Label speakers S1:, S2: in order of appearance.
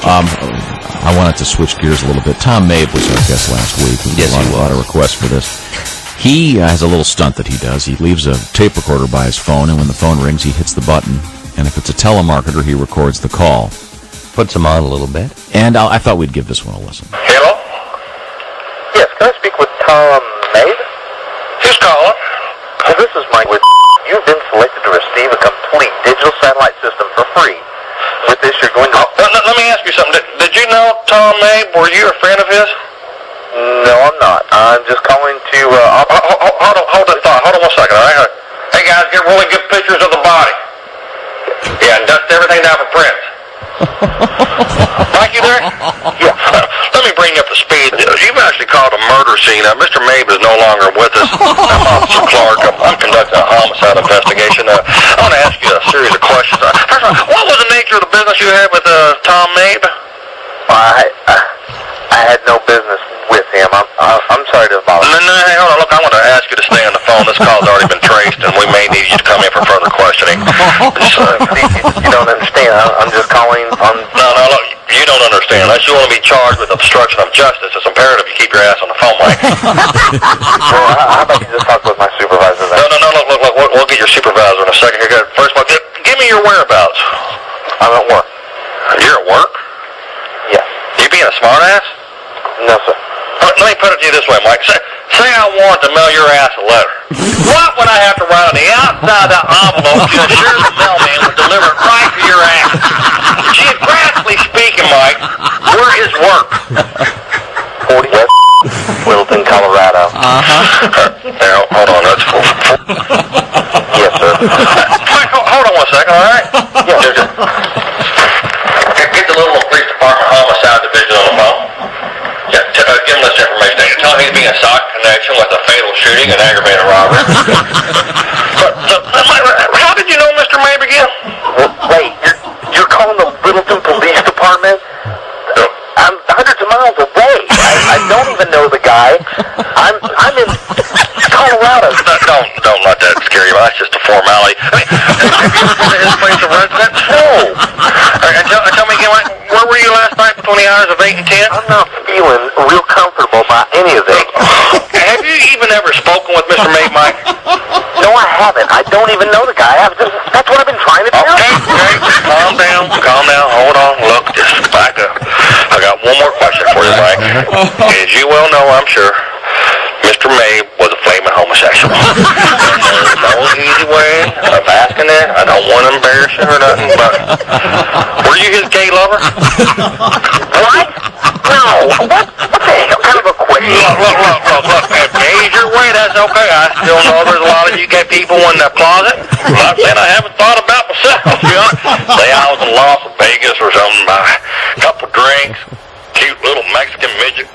S1: Um, I wanted to switch gears a little bit. Tom Mabe was our guest last week. We
S2: Yes,
S1: a lot,
S2: he
S1: a lot of requests for this. He uh, has a little stunt that he does. He leaves a tape recorder by his phone, and when the phone rings, he hits the button. And if it's a telemarketer, he records the call.
S2: Puts him on a little bit.
S1: And I, I thought we'd give this one a listen.
S3: Hello?
S4: Yes, can I speak with Tom Mabe?
S3: Who's calling?
S4: Well, this is Mike with You've been selected to receive a complete digital satellite system for free. With this, you're going to...
S3: Oh, let, let- let me ask you something. Did, did you know Tom Mabe? Were you a friend of his?
S4: No, I'm not. I'm just calling to... Uh,
S3: Hold, hold, hold, on, hold that thought. Hold on one second, all right? Hey, guys, get really good pictures of the body. Yeah, and dust everything down for prints. Mike, you there?
S4: Yeah.
S3: Let me bring you up to speed. You've actually called a murder scene. Uh, Mr. Mabe is no longer with us. I'm Officer Clark. I'm, I'm conducting a homicide investigation. Uh, I want to ask you a series of questions. Uh, first of all, what was the nature of the business you had with uh, Tom Mabe?
S4: I, I, I had no business with him. I'm, I- I'm sorry to bother
S3: No, no, hey, hold on. Look, I want to ask you to stay on the phone. This call's already been traced, and we may need you to come in for further questioning. So,
S4: you, don't understand. I'm just calling on...
S3: no, no, look, you don't understand. Unless you want to be charged with obstruction of justice, it's imperative you keep your ass on the phone, Mike.
S4: Well, how about you just talk with my supervisor
S3: no,
S4: then?
S3: no, no, look, look, look. We'll, we'll get your supervisor in a second. Here. First of all, give, give me your whereabouts.
S4: I'm at work.
S3: You're at work?
S4: Yes.
S3: You being a smartass?
S4: No, sir.
S3: Let me put it to you this way, Mike. Say, say I want to mail your ass a letter. what would I have to write on the outside of that envelope to ensure the mailman would deliver it right to your ass? Geographically speaking, Mike, where is work?
S4: 40 West Littleton, Colorado.
S3: Now, hold on, that's full.
S4: Yes, sir.
S3: Mike, hold, hold on one second, all right? Yeah. Just, just, get, get the Little Police Department Homicide Division on the phone. Yeah, t- uh, give him this information. Tell him he's being sought in connection with a fatal shooting and aggravated robbery. but, uh, Mike, how did you know Mr. Mabe again?
S4: Well, wait, you're, you're calling the Littleton Police Department? I'm hundreds of miles away. I, I don't even know the guy. I'm I'm in Colorado.
S3: No, don't, don't let that scare you. That's just a formality. I mean, have you been to his place of residence?
S4: No,
S3: All right, tell, tell me again, Mike, where were you last night between the hours of 8 and 10?
S4: I'm not feeling real comfortable about any of this.
S3: Have you even ever spoken with Mr. Mabe, Mike?
S4: No, I haven't. I don't even know the guy. I've just, that's what I've been trying to tell
S3: Okay,
S4: you.
S3: okay, calm down, I got one more question for you, Mike. Uh-huh. As you well know, I'm sure, Mr. Mabe was a flaming homosexual. And there's no easy way of asking that. I don't want to embarrass you or nothing, but were you his gay lover?
S4: What? No. What? What the hell kind of a question?
S3: Look, look, look, look, look. If gays your way, that's okay. I still know there's a lot of you gay people in the closet. I'm not saying I haven't thought about myself. You know, say I was in Las Vegas or something, buy a couple drinks, cute little Mexican midget.